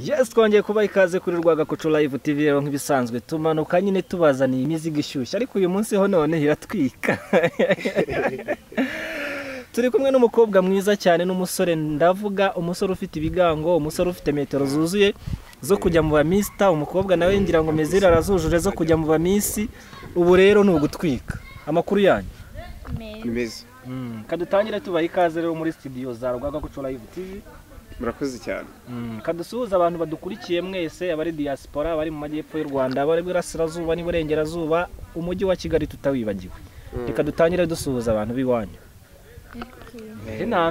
yes twongeye kubaha ikaze kuri rwagakoco live tv rero nk'ibisanzwe. Tumanuka nyine tubazaniye imizigo ishyushye ariko uyu munsi ho none iratwika. Turi kumwe n'umukobwa mwiza cyane n'umusore. Ndavuga umusore ufite ibigango umusore ufite metero zuzuye zo kujya mu bamisita umukobwa nawe ngira ngo mezire arazujuje zo kujya mu bamisi ubu rero ni ugutwika. Amakuru yanyu? Meza. Meza. Kadutangire tubaha ikaze rero muri studio za rwagakoco live tv murakoze cyane. Kadusuhuza abantu badukurikiye mwese abari diaspora abari mu majyepfo y'u rwanda abari burasirazuba n'iburengerazuba umujyi wa kigali tutawibagiwe. Reka dutangire dusuhuza abantu b'iwanyu.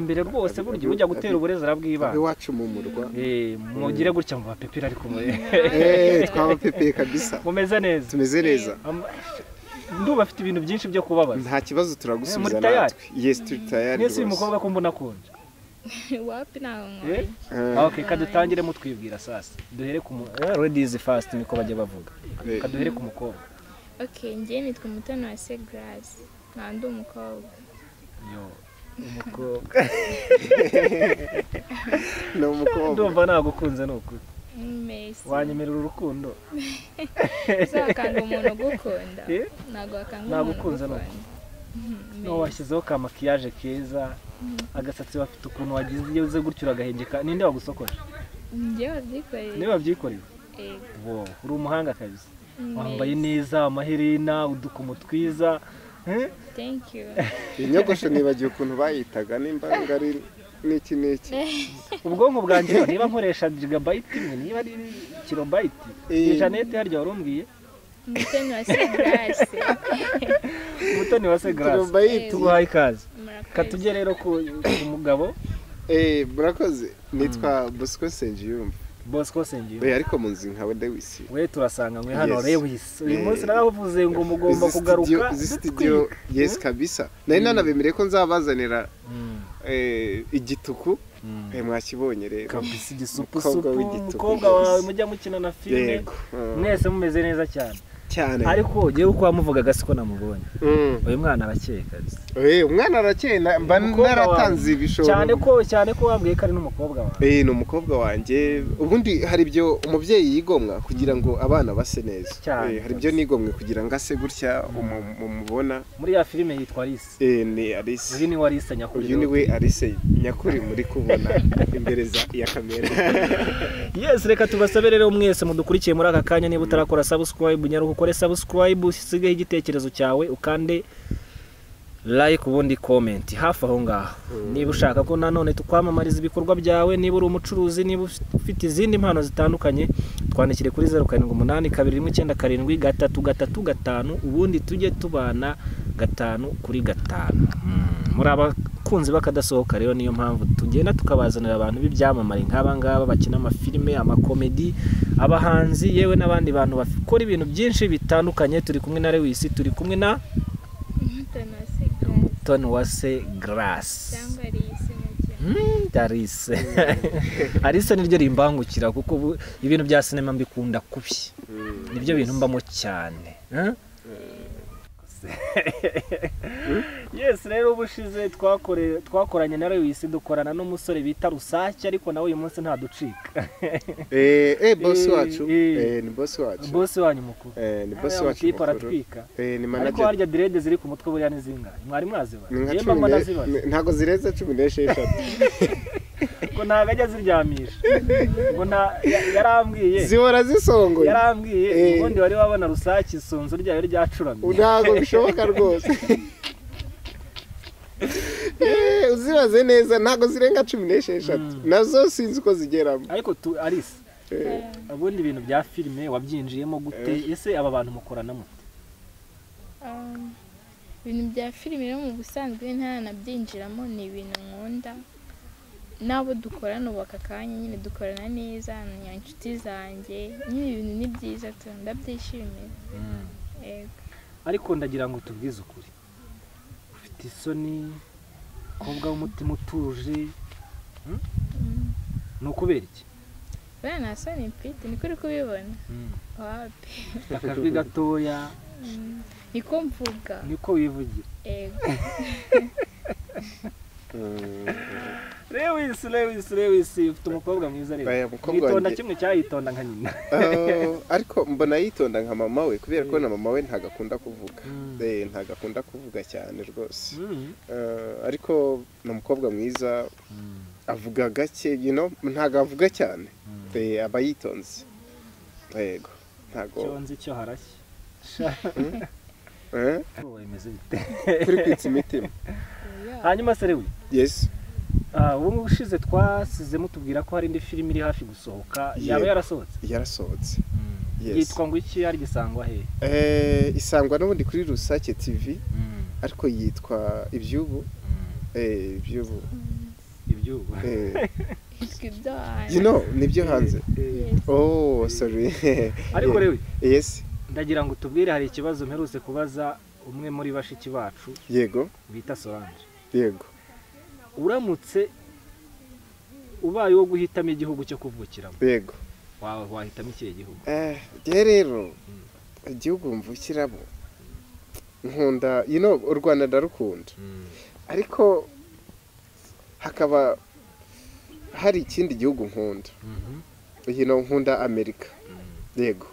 Mbere rwose burya ujya gutera uburezi arabwibana iwacu mu murwa. Eh, mugire gutya mu bapepera ariko mu- Eh, twabapepeye kabisa. Mumeze neza. Tumeze neza. Am- ndumva afite ibintu byinshi byo kubabaza. Nta kibazo turagusubiza natwe. Yes turi tayari mwese uyu rwose. mukobwa ko mbona akonje wapi ntago Eh? nkora Eh, ok kadutangire mutwibwira sasa. Duhere ku mu eh, ladies first niko bajya bavuga. Eh, kaduhere ku mukobwa. Ok njye nitwa umutoni wa segarasi nkaba ndi umukobwa. Yo umukobwa. Ni umukobwa. Ndumva nagukunze ni ukuri wanyemerera urukundo? Uzakanga umuntu ugukunda. Eh? ntabwo wakanga umuntu ugukunda. No washyizeho ka makiyaje keza. Agasatsi bafite ukuntu wagize iyo uze gutyo uragahengeka. Ninde wagusokoje njye wabyikoreye ni we wabyikoreye Ego. wo uri umuhanga kabisa. Mesi. wambaye neza amaherena udukomo twiza Eh? thank you. Inyogosho nibagiwe ukuntu bayitaga. Nimba ngari n'iki n'iki. Ubwonko bwanjye niba nkoresha jigabayiti imwe niba ari kilobayiti Eh. janete harya wari umbwiye? Umutoni wa segarasi umutoni wa segarasi kilobayiti tuguhaye ikaze murakoze. Katujye rero ku mugabo. Eh, murakoze. Nitwa bosco sengiyumva bosco sengiyo Eh, ariko munzi nkawe dewisi. We turasanga mwe hano lewis. Uyu Eh. munsi naravuze ngo mugomba kugaruka. studio- izi studio yes kabisa. Nari nanabemereye ko nzabazanira igituku. Mwakibonye rero. Kabisa igisupu Umukobwa wawe mujya mukina na filime. Mm. mwese mumeze neza cyane. Cyane. Ariko ugiye uko wamuvugaga siko namubonye. Mm. uyu mwana arakeye kabisa. Eh, umwana arakeye mba naratanze ibishoro. Cyane ko cyane ko wambwiye ko ari n'umukobwa wawe Eh, ni umukobwa wanjye. Ubundi hari ibyo umubyeyi yigomwa kugira ngo abana base neza. Cyane. Eh, hari ibyo nigomwe kugira ngo ase gutya umu- mumubona muri ya filime yitwa Alice. Ni Alice. Uyu ni we Alice nyakuri uyu ni we Alice nyakuri muri kubona imbere ya kamera. Yes reka tubasabe rero mwese mudukurikiye muri aka kanya. Niba utarakora subscribe nyaruka ukore subscribe usigeho igitekerezo cyawe ukande like ubundi comment. Hafi aho ngaho. Niba ushaka ko nanone tukwamamariza ibikorwa byawe niba uri umucuruzi niba ufite izindi mpano zitandukanye twandikire kuri zeru karindwi umunani kabiri rimwe icyenda karindwi gatatu gatatu gatanu ubundi tujye tubana gatanu kuri gatanu. Mm, muri abakunzi bakadasohoka rero niyo mpamvu tugenda tukabazanira abantu b'ibyamamare nk'aba ngaba bakina amafilime amakomedi abahanzi yewe n'abandi bantu bakora ibintu byinshi bitandukanye. Turi kumwe na Lewis turi kumwe na umutoni wa kintu. Mm, Alice. Alice niryo rimbangukira kuko ibintu bya sinema mbikunda kubi ni byo bintu mbamo cyane Eh? yes rero ubushize twakoranye na Lewis dukorana n'umusore bita Rusake ariko nawe uyu munsi ntaducika. Eh eh Eh, wacu. eh. eh ni boss wacu. Bosi wanyu mukuru. Eh ni Aya wacu mukuru. aratwika eh ariko harya direde ziri ku mutwe buriya ni zingahe mwari ni- ntago zirenze cumi n'esheshatu. ngo ntabwo ajya ziryamisha ngo nta ya- yarambwiye. Zihora zisongoye. Yarambwiye Eh. ubundi wari wabona rusake isunzu ryayo ryacuramye ntabwo bishoboka rwose. Eh, uzibaze neza ntabwo zirenga cumi n'esheshatu. Nazo sinzi uko zigeramo. Ariko tu Alice Eh, ubundi ibintu bya filime wabyinjiyemo gute? Ese aba bantu mukorana mute? Um, ibintu bya filime rero mu busanzwe ntaranabyinjiramo ni ibintu nkunda. N'abo dukorana ubu aka kanya nyine dukorana neza ni inshuti zanjye nyine ibintu ni byiza ndabyishimira Yego. ariko ndagira ngo tubwize ukuri. Ufite isoni umukobwa w'umutima utuje Mm. ni ukubera iki? Buriya nta soni mfite niko uri kubibona. Wapi? Ufite akajwi gatoya. Mm. niko mvuga. Niko wivugira. lewis lewis lewis ufite umukobwa mwiza rero Aya, umukobwa witonda wanjye- kimwe cyayitonda nka nyina Ah, ariko mbona yitonda nka mama we? Kubera ko na mama we ntago akunda kuvuga. Mm. Eh, ntago akunda kuvuga cyane rwose. Mm. Ah, ariko ni umukobwa mwiza avuga gake you know, ntago avuga cyane. Eh, aba yitonze. Yego ntago. Icyo Eh, bimeze bite kuri kwitsa imitima. Hanyuma se lewi. Yes. ah, ubu ngubu ushize twasize mutubwira ko hari indi filime iri hafi gusohoka yaba yarasohotse? yarasohotse. Yes. yitwa ngo iki? Yari gisangwa he? Eh, isangwa n'ubundi kuri rusake tv ariko yitwa ibyubu. Eh, ibyubu. Ibyubu. Eh, Yitwa ibyo hanze you know ni byo hanze. oh sorry. Ariko yes. Ndagira ngo tubwire hari ikibazo mperutse kubaza umwe muri bashiki bacu. Yego. Bita solange. Yego. Uramutse ubaye uwo guhitamo igihugu cyo kuvukiramo. Yego. Wahitamo ikihe gihugu? Eh rero igihugu mvukiramo nkunda u rwanda ndarukunda. Ariko hakaba hari ikindi gihugu nkunda. You know nkunda amerika. Yego.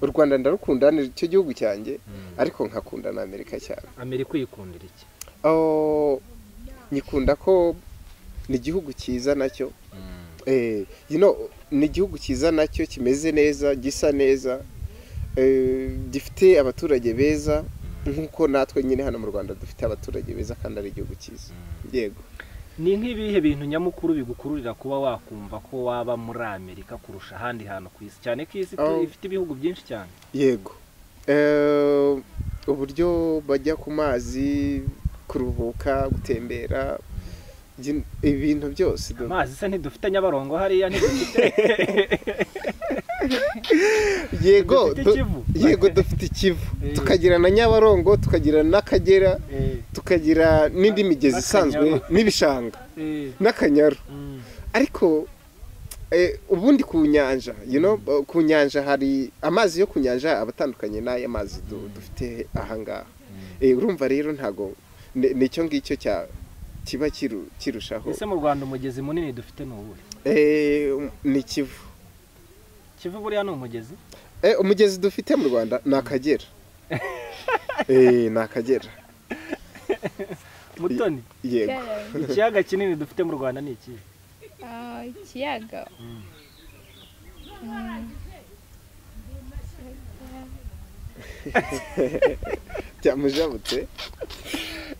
U rwanda ndarukunda ni cyo gihugu cyanjye ariko nkakunda na amerika cyane. Amerika uyikundira iki? Oh, nyikunda ko ni igihugu cyiza na cyo. Eh, you know, ni igihugu cyiza na cyo kimeze neza gisa neza eh, gifite abaturage beza nk'uko natwe nyine hano mu rwanda dufite abaturage beza kandi ari igihugu cyiza. Yego. Ni nk'ibihe bintu nyamukuru bigukururira kuba wakumva ko waba muri amerika kurusha ahandi hantu ku isi? Cyane ko isi Oh. ifite ibihugu byinshi cyane. Yego. Eh, uburyo bajya ku mazi kuruhuka gutembera ibintu byose amazi se ntidufite nyabarongo hariya ntidufite? Yego yego dufite ikivu Eh. tukagira na nyabarongo tukagira n'akagera Eh, tukagira n'indi migezi isanzwe n'ibishanga. Eh, n'akanyaru mm, ariko ubundi ku nyanja you know, uh, ku nyanja hari amazi yo ku nyanja aba atandukanye n'aya mazi du- dufite ahangaha Eh, urumva rero ntago ni ni icyo ngicyo cya kiba kiru- kirushaho. Ese mu rwanda umugezi munini dufite ni uwuhe? Eh, um, ni kivu. Kivu buriya ni umugezi? Eh, umugezi dufite mu rwanda ni akagera. Eh, ni akagera. Mutoni yego. ikiyaga kinini dufite mu rwanda ni ikihe? Ah, ikiyaga. Cyamujabutse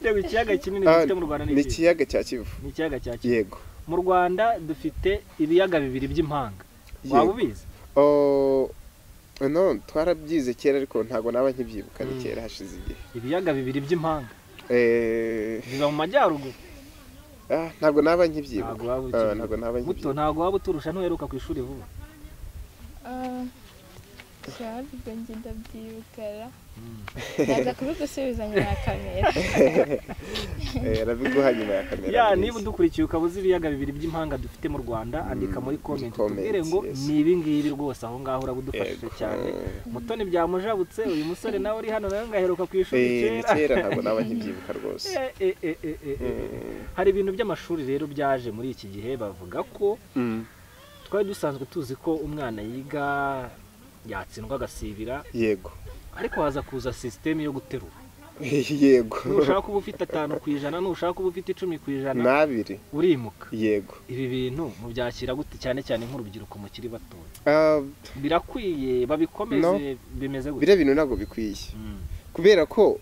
reba ikiyaga kinini Ah, dufite mu rwanda ni ikiyaga cya kivu. Ni ikiyaga cya kivu. Yego. Mu rwanda dufite ibiyaga bibiri by'impanga. Waba ubizi? Oh, no twarabyize kera ariko ntabwo naba nkibyibuka ni Mm. kera hashize igihe. Ibiyaga bibiri by'impanga? Eh, biba mu majyaruguru? Ah, ntabwo naba ntabwo nkibyibuka waba Ah, ntabwo naba muto nkibyibuka ntabwo waba uturusha ntuheruka ku ishuri vuba. Ntabwo njye ndabyibukara ndaza kubigusubiza nyuma ya kamera Eh, arabiguha nyuma ya kamera ya niba udukurikiye ukaba uzi ibiyaga bibiri by'impanga dufite mu rwanda andika muri comment comment, tubwire ngo ni ibi ngibi rwose aho ngaho uraba udufashije cyane mutoni byamujabutse uyu musore nawe uri hano nawe ngaheruka ku ishuri Eh, kera ntabwo naba nkibyibuka rwose hari ibintu by'amashuri rero byaje muri iki gihe bavuga ko twari dusanzwe tuzi ko umwana yiga yatsindwa agasibira. Yego. Ariko haza kuza sisiteme yo guterura. Yego. Nushaka kuba ufite atanu ku ijana nushaka kuba ufite icumi ku ijana n'abiri. urimuka. Yego. Ibi bintu mubyakira gute? Cyane cyane nk'urubyiruko mukiri batoya. Ah, birakwiye babikomeze bimeze gute? Biriya bintu ntabwo bikwiye. Mm, kubera ko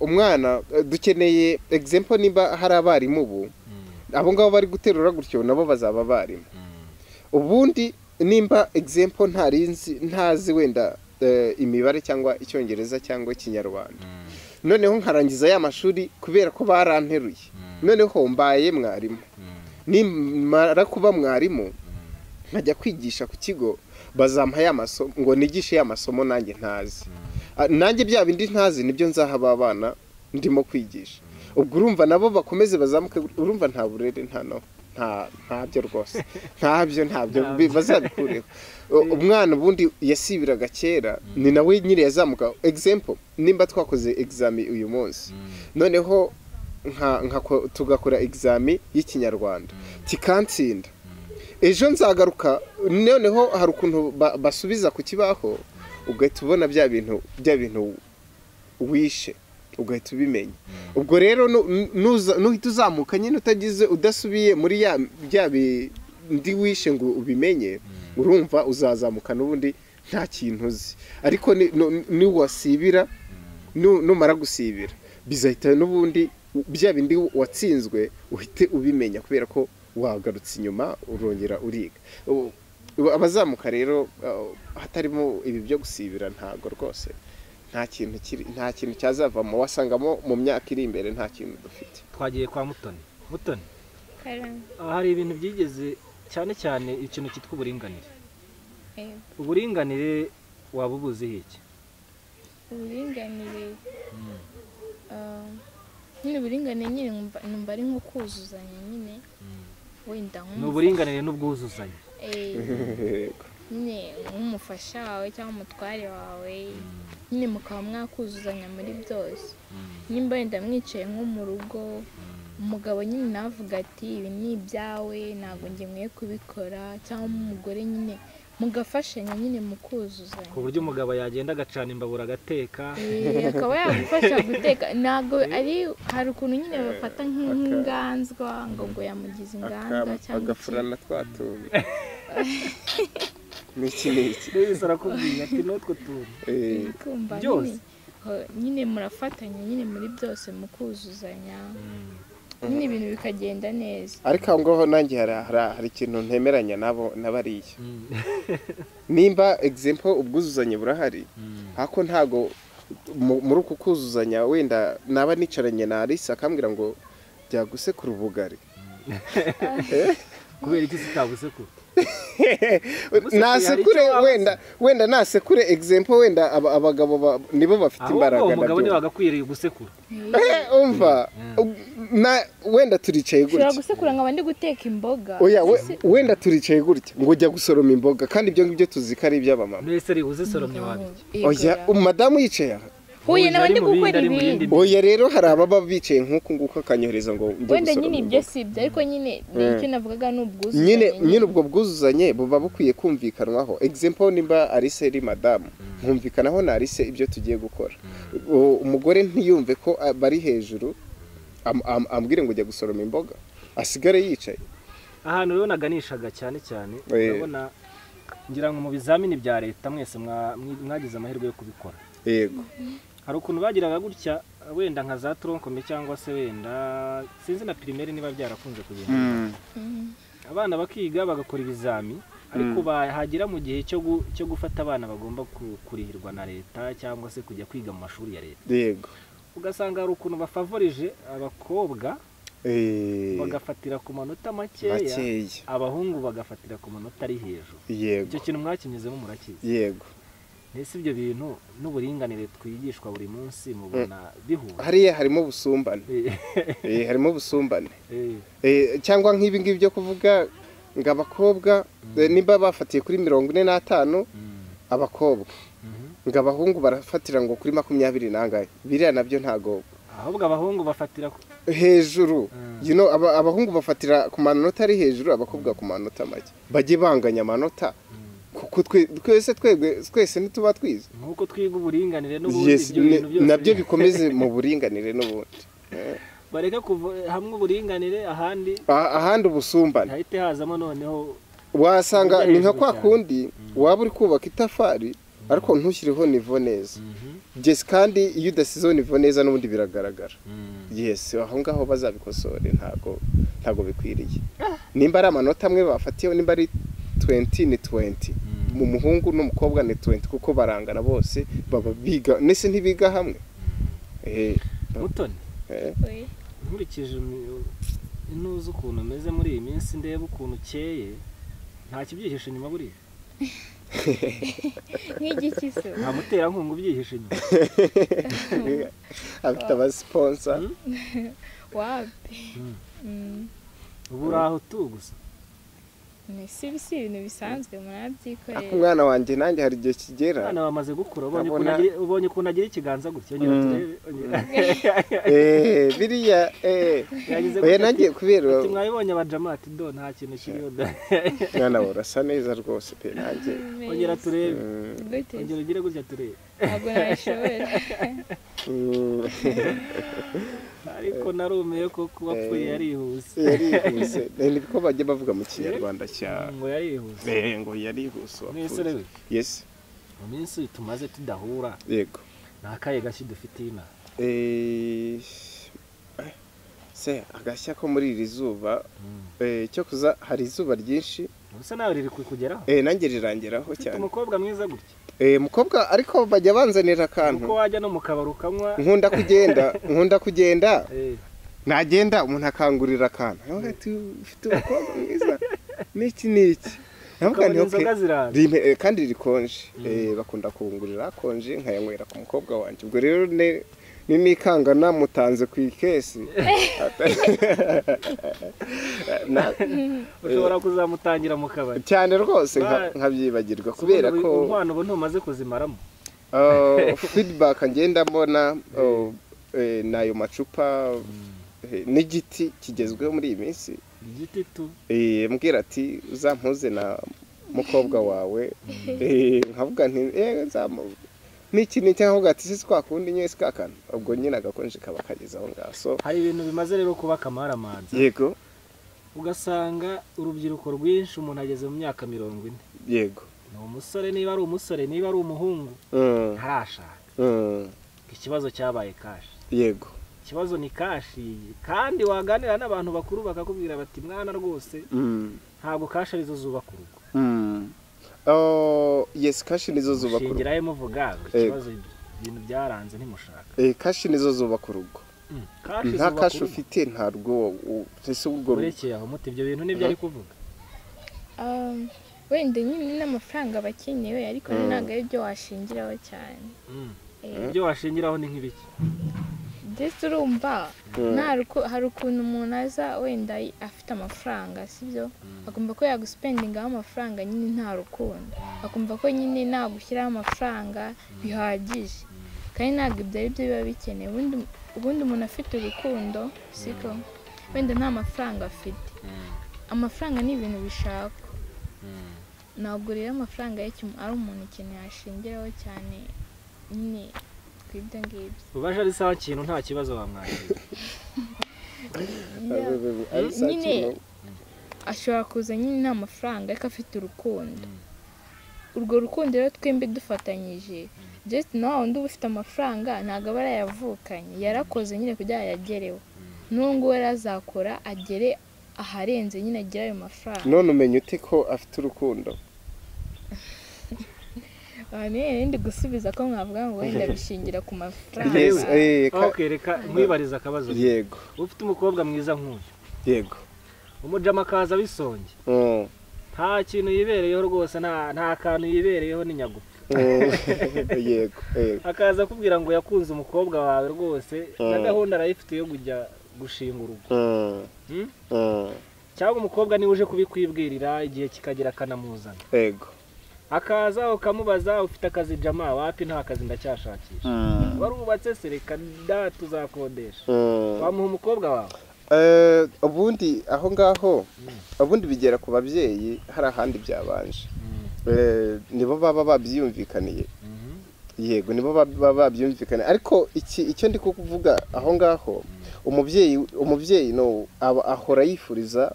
umwana dukeneye example niba hari abarimu ubu. Mm, abo ngabo bari guterura gutyo nabo bazaba abarimu. Mm, ubundi nimba example ntarinzi ntazi wenda eh, imibare cyangwa icyongereza cyangwa ikinyarwanda. Mm, noneho nkarangiza ya mashuri kubera ko baranteruye. Mm, noneho mbaye mwarimu. Mm, nimara kuba mwarimu nkajya kwigisha ku kigo bazampa ya masomo ngo nigishe ya masomo nanjye ntazi. Ah, nanjye bya bindi ntazi ni byo nzaha aba bana ndimo kwigisha. Ubwo urumva nabo bakomeze bazamuke urumva nta burere nta nta ntabyo rwose ntabyo. ntabyo Ntabyo. bi- bazabikureho umwana ubundi yasibiraga kera ni nawe nyine yazamuka. Example nimba twakoze examen uyu munsi. Mm, noneho tugakora egizami y'ikinyarwanda. Kikansinda ejo nzagaruka noneho hari ukuntu ba- basubiza ku kibaho ugahita ubona bya bintu bya bintu wishe. Ugahita ubimenya. Ubwo rero nuhita uzamuka nyine utagize udasubiye muri ya bya bindi wishe ngo ubimenye urumva uzazamuka n'ubundi nta kintu uzi. Ariko niwasibira nu- numara gusibira. Bizahita n'ubundi bya bindi watsinzwe uhite ubimenya kubera ko wagarutse inyuma urongera uriga. Abazamuka rero uh, hatarimo ibi byo gusibira ntago rwose. Nta kintu kiri nta kintu cyazavamo. Wasangamo mu myaka iri imbere nta kintu dufite. Twagiye kwa mutoni. Mutoni hari ibintu byigeze cyane cyane ikintu cyitwa uburinganire. Eh, uburinganire waba ubuziho iki? Uburinganire? Ah, nyine uburinganire nyine numva- ari nko kuzuzanya nyine. Wenda ni uburinganire n'ubwuzuzanye eh, nyine nk'umufasha wawe cyangwa umutware wawe. Nyine mukaba mwakuzuzanya muri byose. Nimba wenda mwicaye nko mu rugo umugabo nyine navuga ati ibi ni ibyawe ntabwo njye nkwiye kubikora. Cyangwa umugore nyine mugafashanya nyine mu kuzuzanya. Ku buryo umugabo yagenda agacana imbabura agateka. Eh, akaba yagufasha guteka. Ntabwo ari hari ukuntu nyine bafata nk'inganzwa ngo ngo yamugize inganzwa cyangwa agafurana twatumye n'iki n'iki rero arakubwiye ati n'utwo tuntu. Eh, Byose. nyine murafatanya nyine muri byose mu kuzuzanya. Nyine ibintu bikagenda neza. Ariko aho ngaho nanjye hari ikintu ntemeranya nabo n'abariya nimba example ubwuzuzanye burahari ariko ntago mu- muri uku kuzuzanya wenda naba nicaranye na Alice akambwira ngo jya gusekura ubugari kubera iki zitabusekura nasekure wenda wenda nasekure example wenda aba- abagabo ba- nibo bafite ahubwo imbaraga uwo mugabo ni we na byo wagakwiriye gusekura. Eh, umva. Na wenda turicaye ushobora gutya gusekura ngo abandi guteka imboga. Oya we- wenda turicaye gutya. Ngo ujya gusoroma imboga kandi ibyo ngibyo tuzi ko ari iby'abamama. Mbese ari uzisoromye wabirya. Oya umudamu yicaye aha. Huye n'abandi gukora ibindi oya rero hari ababa bicaye nk'uku nguku akanyohereza ngo wenda nyine ibyo si ibyo ariko nyine ni icyo navugaga ni ubwuzuzanye nyine nyine. ubwo bwuzuzanye buba bukwiye kumvikanwaho. Example nimba Alice ari madamu nkumvikanaho na Alice ibyo tugiye gukora. U- umugore ntiyumve ko bari hejuru am- am- ambwire ngo ujya gusoroma imboga. Asigare yicaye. Ahantu rero naganishaga cyane cyane Eh. urabona ngira ngo mu bizamini bya leta mwese mwagize amahirwe yo kubikora. Yego. Hari ukuntu bagiraga gutya wenda nka za toronkome cyangwa se wenda sinzi na pirimeri niba byarakunze kugenda. Mhm. abana bakiga bagakora ibizami ariko bahagera mu gihe cyo gu- cyo gufata abana bagomba ku- kurihirwa na leta cyangwa se kujya kwiga mu mashuri ya leta. Yego. Ugasanga hari ukuntu bafavorije abakobwa Eh, bagafatira ku manota makeya. abahungu bagafatira ku manota ari hejuru. Yego. Icyo kintu mwakinyuzemo murakizi. Yego. Mbese ibyo bintu n'uburinganire twigishwa buri munsi mubona bihura hariya harimo ubusumbane. Eh, Eh, harimo ubusumbane. Eh, cyangwa nk'ibi ngibi byo kuvuga ngo abakobwa eh, nimba bafatiye kuri mirongo ine n'atanu mm, abakobwa. Mhm. ngo abahungu barafatira ngo kuri makumyabiri n'angahe. Biriya na byo ntago. Ahubwo abahungu bafatira hejuru. Mm. you know, aba- abahungu bafatira ku manota ari hejuru abakobwa ku manota make. Bajye banganya amanota. Kuko twe- twese twebwe twese ntituba twize. Nk'uko twiga uburinganire n'ubundi na byo bikomeze mu buringanire n'ubundi. Bareke kuva hamwe uburinganire ahandi ah- ahandi ubusumbane. hahite hazamo noneho wasanga ni nka kwa kundi waba uri kubaka itafari ariko ntushyireho nivo neza. Yes kandi iyo udasizeho nivo neza n'ubundi biragaragara. Yes aho ngaho bazabikosore ntago ntago bikwiriye. Nimba ari amanota amwe bafatiyeho nimba ari 20 ni 20 mu muhungu n'umukobwa ni 20 kuko barangana bose baba biga nese ntibiga hamwe. Eh mutoni? Eh, nkurikije intuzi ukuntu umeze muri iyi minsi ndeba ukuntu ukeye nta kibyihishe inyuma buriya. Nk'igiki se nta muterankunga ubyihishe inyuma. Afite abasponsa Mm. wapi? Mm. Mm. ubu uri aho tu gusa. Si si ibintu bisanzwe murabyikorera umwana wanjye nanjye hari igihe kigera. Abana bamaze gukura ubonye ukuntu agira- ikiganza gutya Mm. turebe ongera- Eh, biriya eh, yagize oya gutya nanjye kubera ati mwabibonye abajamati do nta kintu kiriho da mwana wawe urasa neza rwose pe nanjye. Ongera turebe. Mm, ongera ugire gutya turebe. Ntabwo nabishobora ariko narumiye ko kuba apfuye yarihuse. yarihuse. Eh, niko bajya bavuga mu kinyarwanda cya ngo yarihuse. Eh, ngo yarihuse wapfuye. Rero? Yes. Mu minsi tumaze tudahura. Yego. Ni akahe gashyi dufite ino Eh, eh, se agashya ko muri iri zuba. Eh, cyo kuza hari izuba ryinshi. Ubusa nawe riri kukugeraho eh, nanjye rirangeraho ufite cyane. umukobwa mwiza gutya? Eh, mukobwa ariko bajya banzanira akantu. Uko wajya no mu kabari ukanywa. Nkunda kugenda nkunda kugenda. Eh, nagenda umuntu akangurira akantu. Ufite umukobwa mwiza? N'iki n'iki kandi rikonje. Bakunda kungurira akonje nkayanywera ku mukobwa wanjye. Ubwo rero ne- ninikangana mutanze ku ikesi. Na- ushobora kuzamutangira mu kabari. Cyane rwose nka- Ba- nkabyibagirwa kubera ko inkwano ubu ntumaze kuzimaramo. Uh, feedback ngenda mbona uh, eh, n'ayo macupa eh, n'igiti kigezweho muri iyi minsi. Igiti tu. Eh, mbwira ati uzampuze na mukobwa wawe. Eh, nkavuga nti eh, nzamu- n'iki nkavuga ati sisi kwa kundi nyine sikakana ubwo nyine agakonje kaba kageze aho ngaho. So hari ibintu bimaze rero kuba akamaramanza yego. Ugasanga urubyiruko rwinshi umuntu ageze mu myaka mirongo ine. Yego. Ni umusore niba ari umusore niba ari umuhungu Mm, ntarashaka. Mm, ikibazo cyabaye kashi. Yego. Ikibazo ni kashi. Kandi waganira n'abantu bakuru bakakubwira bati mwana rwose Mm, ntabwo kashi ari zo zubaka urugo mm. Oh, yes kashi nizo zubaka urugo shingirayo muvuga Yego. ikibazo ibintu byaranze ntimushaka Eh, kashi nizo zubaka urugo Mm, nta kashi ufite nta rugo ese urwo rugo urekeye aho muti ibyo bintu ni byo ari kuvuga Um, wenda nyine n'amafaranga aba akenewe ariko Mm. ntabwo ari byo washingiraho cyane Mm. Eh, ibyo washingiraho ni nk'ibiki ndetse urumva Mm. nta ruku- hari ukuntu umuntu aza wenda afite amafaranga sibyo akumva ko yagusipendingaho amafaranga nyine nta rukundo. Akumva ko nyine nagushyiraho amafaranga bihagije. Kandi ntabwo ibyo ari byo biba bikenewe. Ubundi umuntu afite urukundo siko wenda nta mafaranga afite. Amafaranga ni ibintu bishakwa. Ntabwo rero amafaranga ari umuntu ikintu yashingiraho cyane nyine ku ibyo ngibyo. Ubaje ari sawa kintu nta kibazo saa nyine ashobora kuza nyine nta mafaranga ariko afite urukundo. Urwo rukundo rero twembi dufatanyije. Just na wa wundi uba ufite amafaranga ntabwo aba yarayavukanye yarakoze nyine kugira ngo ayagereho. N'uwo nguwo rero azakora agere aharenze nyine agire ayo mafaranga. None umenya ute ko afite urukundo? Ndi gusubiza ko mwavuga ngo wenda bishingira ku mafaranga. Yes, eh, ok reka nkwibariza akabazo. Yego. Ufite umukobwa mwiza nk'uyu? Yego. Umujama akaza bisonge Mm, nta kintu yibereyeho rwose nta nta kantu yibereyeho ni nyagupfa mm, yego yego. Akaza akubwira ngo yakunze umukobwa wawe rwose na Mm. gahunda arayifite yo kujya gushinga urugo. Mm, Hmm? mm, cyangwa umukobwa ni we uje kubikwibwirira igihe kikagera akanamuzana. Yego. Akaza ukamubaza ufite akazi jama wapi? Nta kazi ndacyashakisha. Mm, warubatse se reka da tuzakodesha. Mm. wamuha umukobwa wawe? Eh, ubundi aho ngaho ubundi bigera ku babyeyi hari ahandi byabanje. Eh, nibo baba babyiyumvikaniye yego nibo baba babyumvikaniye. Ariko icyo ndi kuvuga aho ngaho umubyeyi umubyeyi ahora yifuriza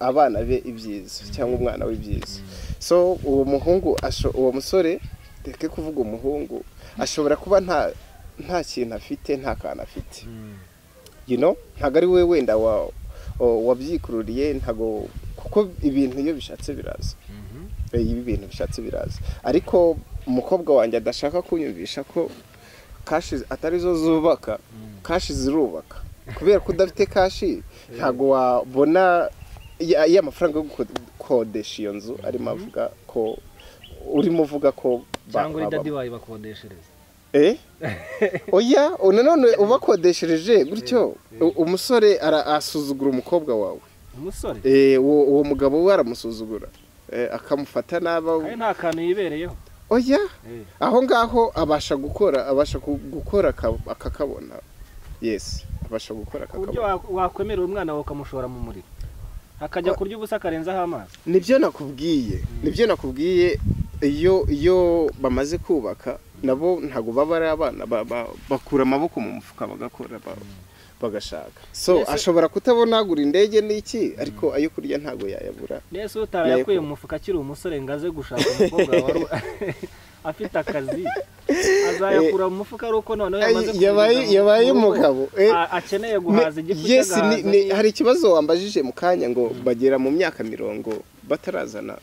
abana be ibyiza cyangwa umwana we ibyiza so uwo muhungu uwo musore reke kuvuga umuhungu ashobora kuba nta nta kintu afite nta kantu afite. Mm. you know? Ntabwo ari we wenda wabyikururiye ntabwo kuko ibintu iyo bishatse biraza. Mhm. Eh, ibi bintu bishatse biraza. Ariko umukobwa wanjye adashaka kunyumvisha ko kashi atari zo zubaka kashi zirubaka. Kubera ko udafite kashi ntabwo wabona ya ya mafaranga yo gukodesha iyo nzu. Arimo avuga ko urimo uvuga ko cyangwa uri dadi wawe bakodeshereza. Eh? oya nanone ubakodeshereje gutyo u- umusore ara- asuzugura umukobwa wawe. Umusore? Eh, uwo mugabo we aramusuzugura. Eh, akamufata n'aba nta kantu yibereyeho. Oya? Eh, aho ngaho abasha gukora abasha gukora aka- akakabona. Yes abasha gukora ku buryo akakabona wa- wakwemerera umwana wawe ukamushora mu muriro. Akajya kurya ubusa akarenzaho amazi. Nibyo nakubwiye. Nibyo nakubwiye iyo iyo bamaze kubaka nabo ntabwo baba ari abana ba- ba- bakura amaboko mu mufuka bagakora ba- bagashaka. So ashobora kutabona agura indege n'iki ariko ayo kurya ntabwo yayabura. Nese utarayakuye mu mufuka akiri umusore ngo aze gushaka umukobwa afite akazi azayakura mu mufuka ari uko noneho yabaye umugabo. Eh, akeneye guhaza igifu ni, cy'agahaza ni, hari ikibazo wambajije mu kanya ngo bagera mu myaka mirongo batarazana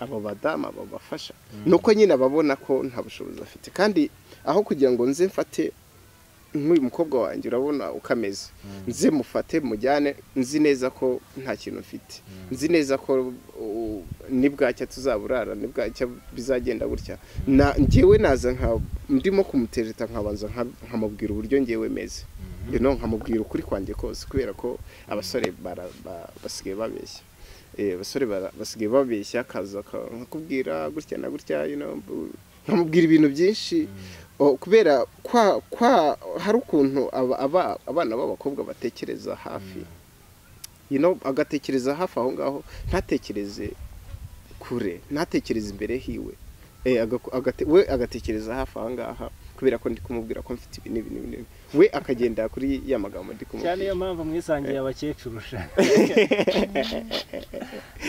abo badamu babafasha. Nuko nyine ababona ko nta bushobozi afite kandi aho kugira ngo nze mfate nk'uyu mukobwa wanjye urabona uko ameze. Nze mufate mujyane nzi neza ko nta kintu mfite. Nzi neza ko nibwacya tuzaburara nibwacya bizagenda gutya. Na njyewe naza nka ndimo kumutereta nkabanza nka- nkamubwira uburyo njyewe meze. Nkamubwira ukuri kwanjye kose kubera ko abasore basigaye babeshya. Eh, abasore bara- basigaye babeshya akaza aka- nkakubwira gutya na gutya nkamubwira ibintu byinshi. Kubera kwa kwa hari ukuntu aba- aba- abana b'abakobwa batekereza hafi. You know, agatekereza hafi aho ngaho ntatekereze kure ntatekereze imbere hiwe. Eh, we agatekereza hafi aha ngaha kubera ko ndi kumubwira ko mfite ibi n'ibi n'ibi we akagenda kuri ya magambo ndi cyane niyo kumubwira mpamvu mwisangiye abakecuru. Sha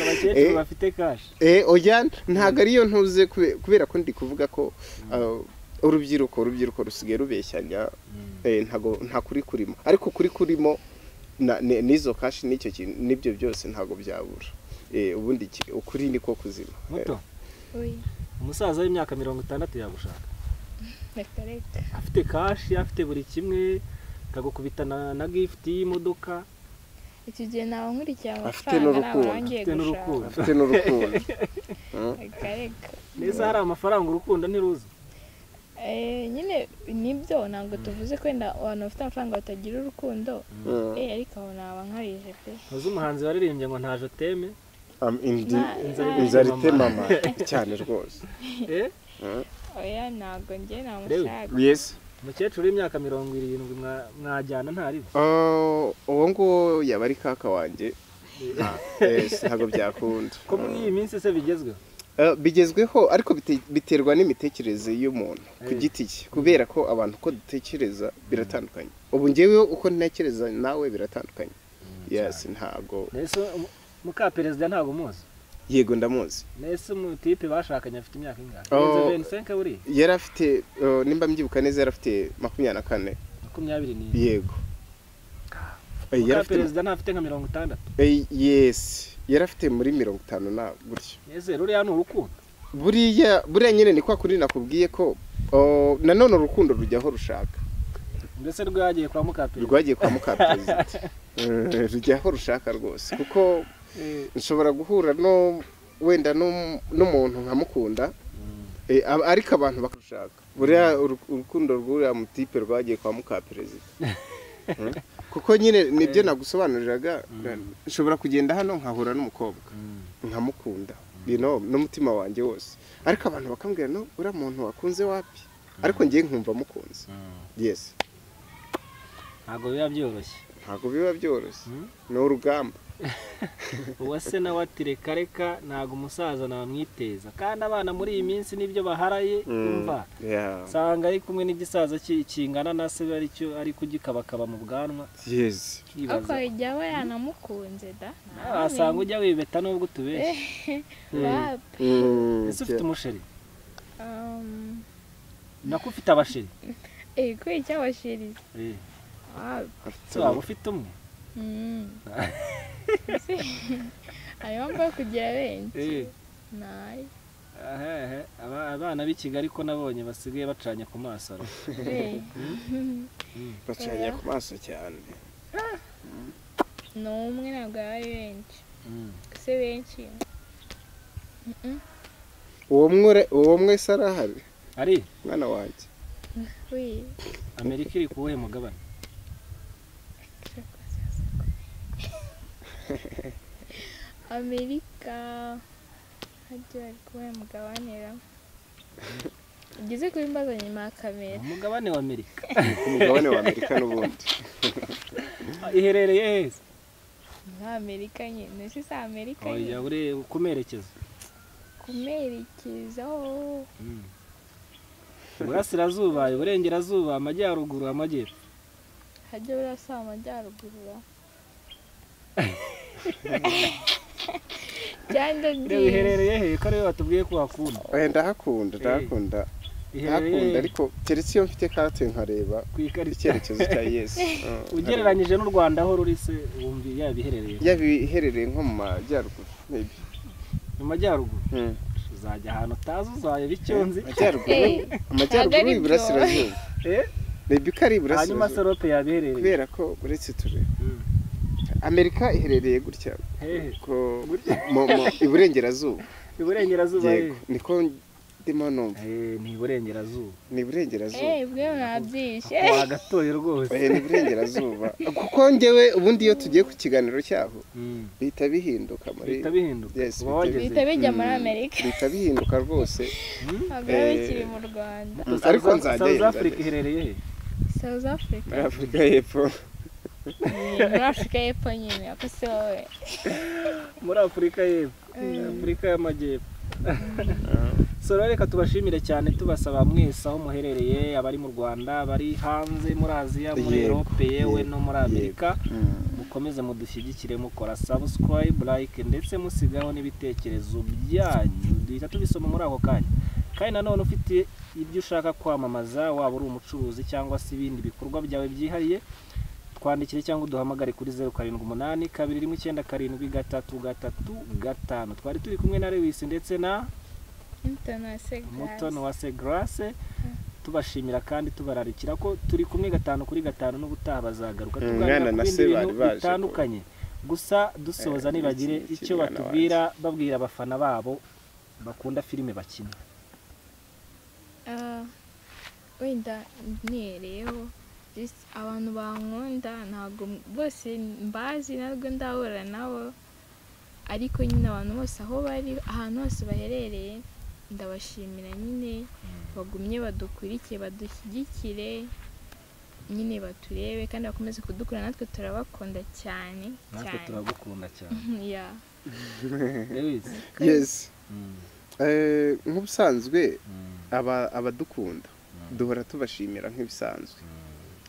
abakecuru Eh. bafite kashi Eh, oya ntabwo ariyo ntuze kube- kubera ko ndi kuvuga ko uh, urubyiruko urubyiruko rusigaye rubeshyanya eh, ntago nta kuri kurimo. Ariko kuri kurimo n'izo kashi n'icyo kintu n'ibyo byose ntabwo byabura. Eh, ubundi iki- ukuri niko kuzima. Muto. Oya, umusaza w'imyaka mirongo itandatu yagushaka. Afite kashi afite buri kimwe akagukubita na, na gifuti y'imodoka. Icyo gihe naba nkurikiye amafaranga ngiye afite gushaka n'urukundo. Afite n'urukundo. Mm. neza hari amafaranga urukundo ntiruzi. Eh, nyine ni byo ntabwo tuvuze ko wenda abantu bafite amafaranga batagira urukundo. Mm. eh ariko aho naba nkarije pe. Ntuzi umuhanzi waririmbye ngo nta joteme Am- indi- Na- inzara- itemama cyane rwose. Eh? Mm. oya ntabwo njye namushaka yes. Umukecuru w'imyaka mirongo irindwi mwa- mwajyana ntaribo Uh, uwo nguwo yaba ari kaka wanjye. Yes, ntabwo byakunda. Ko muri iyi minsi se bigezweho? Bigezweho ariko bite- biterwa n'imitekerereze y'umuntu ku Eh. giti cye. Kubera ko abantu uko dutekereza biratandukanye. Ubu ngewe uko ntekereza nawe biratandukanye. Yes ntabwo nese umu- muka perezida ntabwo umuzi yego ndamuzi. Nese umutipe bashakanye afite imyaka ingahe? Oh. Yize 25 buriya yari afite nimba mbyibuka neza yari afite makumyabiri na kane. Makumyabiri n'ibiri yego Eh, yari muka afite perezida ntafite nka mirongo itandatu. Eh, yes. Yari afite muri mirongo itanu na gutyo ruriya ni urukundo. Buriya buriya nyine ni kwa kuri nakubwiye ko nanone urukundo rujyaho rushaka. Mbese rwagiye kwa muka perezida rwagiye kwa muka perezida Mm, rujyaho rushaka rwose. Kuko Eh, nshobora guhura no wenda n'um- n'umuntu nkamukunda mm. eh, ariko abantu bakarushaka. Buriya uru- urukundo rw'uriya mutipe rwagiye kwa muka perezida Mm. Kuko nyine ni byo nagusobanuriraga nshobora kugenda hano nkahura n'umukobwa nkamukunda n'umutima wanjye wose. Ariko abantu bakambwira no uriya muntu wakunze wapi? Ariko ngiye nkumva mukunze. Mm. yes. Ntabwo biba byoroshye. Ntabwo biba byoroshye. Mm. ni urugamba. uwase nawe ati reka reka ntabwo umusaza namwiteza. Kandi abana muri iyi minsi ni byo baharaye Mm. umva Yeah. usanga ari kumwe n'igisaza ki- kingana na se ari cyo ari kugikabakaba mu bwanwa. Ariko ijya we yanamukunze da? Wasanga ujya wibeta nubwo utubeshye wapi? Mm, ese ufite umusheri? Um, nako ufite abasheri. Eh icyabashiriza Eh, wapi? Afite se waba ufite umwe? Mm. harimo mba kugira benshi. Eh, abana b'i kigali ko nabonye basigaye bacanye ku maso. Eh, bacanye ku maso cyane. Ni umwe ntabwo yaba ari benshi. Mm. se benshi? Uwo mwe se arahari? Ari? Mwana wanjye. Amerika iri ku wuhe mugabane? amerika. Hajya bari kubona mugabanira ugeze kuri mbaza nyuma ya kamera umugabane wa amerika. Ku mugabane wa amerika n'ubundi iherereye heza muri amerika nyine si si amerika oya nyine ure kumerekeza kumerekezaho Mm. iburasirazuba iburengerazuba amajyaruguru amajyepfo. Hajya burasa amajyaruguru. Ra cyangwa reba byiza iherereye he ko ari we watubwiye ko hakunda ndahakunda ndahakunda ndahakunda ariko keretse iyo mfite karte nkareba ku ikarita icyerekezo cya yesu. Ugereranyije n'u rwanda aho ruri se wumva yaba iherereye yaba iherereye nko mu majyaruguru maybe. Mu majyaruguru Hmm. uzajya ahantu utazi uzayeba icyo nzi amajyaruguru iburasirazuba Eh? maybe ko ari hanyuma iburasirazuba sorope yaba iherereye kubera ko uretse tureba Mm. Amerika iherereye gutya? Iburengerazuba? Iburengerazuba niko ndimo numva Eh, ni iburengerazuba. Ni iburengerazuba. Eh wagatoye rwose. Ni iburengerazuba. Kuko njyewe ubundi iyo tugiye ku kiganiro cyaho Mm. bihita bihinduka muri bihita bijya muri Mm, amerika. Bihita bihinduka rwose. Ntabwo biba Eh, bikiri mu rwanda. Mm, ariko South- nzajyayo, South Africa iherereye he? South africa. Muri afurika y'epfo. Muri afurika y'epfo nyine ako se wowe muri afurika y'epfo. Afurika y'amajyepfo. So reka tubashimire cyane tubasaba mwese aho muherereye abari mu rwanda abari hanze muri aziya muri Yego, erope yewe no muri amerika. Mukomeze mudushyigikire mukora subscribe like ndetse musigaho n'ibitekerezo byanyu. Duhita tubisoma muri ako kanya. Kandi nanone ufite ibyo ushaka kwamamaza waba uri umucuruzi cyangwa se ibindi bikorwa byawe byihariye twandikire cyangwa uduhamagare kuri zeru karindwi umunani kabiri rimwe icyenda karindwi gatatu gatatu gatanu. Twari turi kumwe na lewis ndetse na mutoni wa segarase tubashimira kandi tubararikira ko turi kumwe gatanu kuri gatanu n'ubutaha bazagaruka. Mm, tuganira ku bindi bintu bitandukanye. Gusa dusoza Eh, nibagire icyo batubwira babwira abafana babo bakunda filime bakina. Ah, wenda nihereyeho abantu bankunda ntabwo bose mbazi ntabwo ndahura nabo. Ariko nyine abantu bose aho bari ahantu hose baherereye ndabashimira nyine. Bagumye badukurikiye badushyigikire nyine baturebe kandi bakomeze kudukura natwe turabakunda cyane natwe cyane. turagukunda cyane. Yeah. lewis. Yes. Mm, Eh, nk'ubusanzwe mm, aba- abadukunda. Mm, duhora tubashimira nk'ibisanzwe. Mm.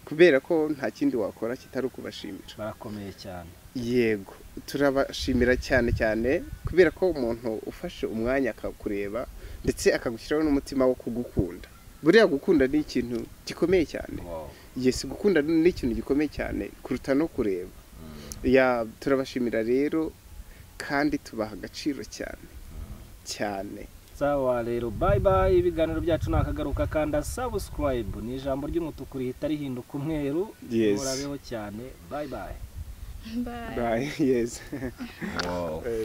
Kubera ko nta kindi wakora kitari ukubashimira. Barakomeye cyane. Yego turabashimira cyane cyane kubera ko umuntu ufashe umwanya akakureba ndetse akagushyiraho n'umutima wo kugukunda. Buriya gukunda ni ikintu gikomeye cyane. Yesi gukunda ni ikintu gikomeye cyane kuruta no kureba. Mm. ya turabashimira rero kandi tubaha agaciro cyane. Cyane. Sawa rero bye bye. Ibiganiro byacu nakagaruka kanda subscribe ni ijambo ry'umutuku rihita rihinduka umweru. Yes. murabeho cyane. Bye bye. Bye. bye. Yes. Wow.